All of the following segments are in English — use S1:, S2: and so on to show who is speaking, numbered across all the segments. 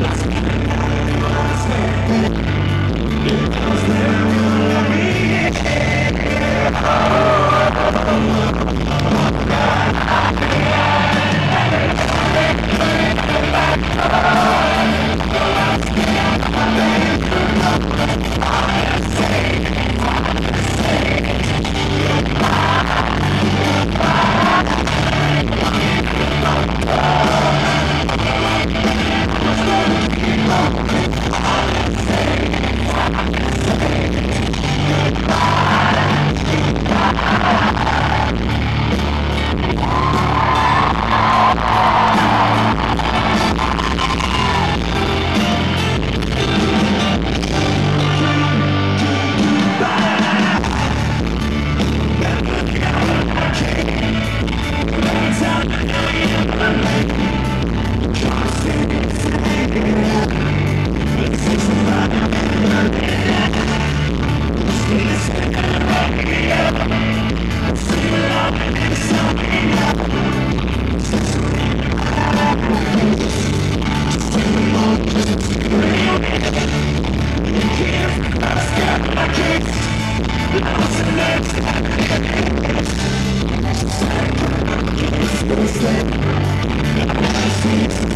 S1: me laugh. Somebody makes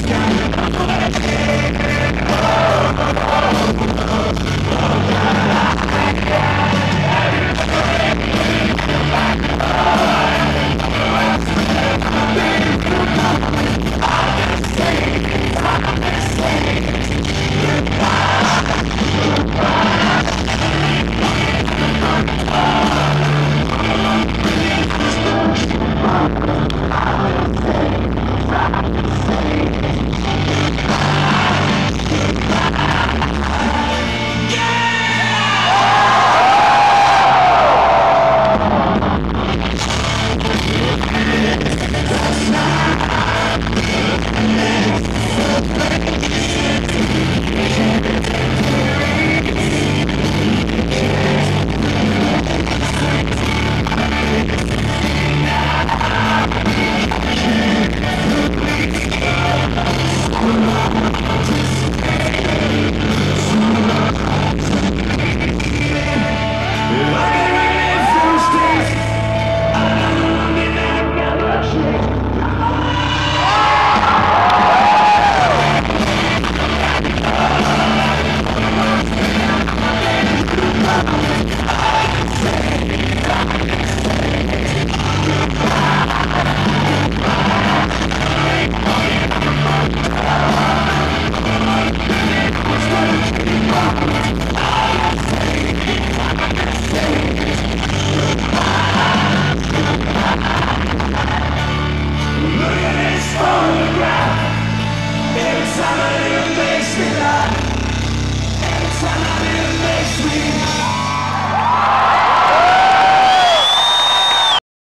S1: me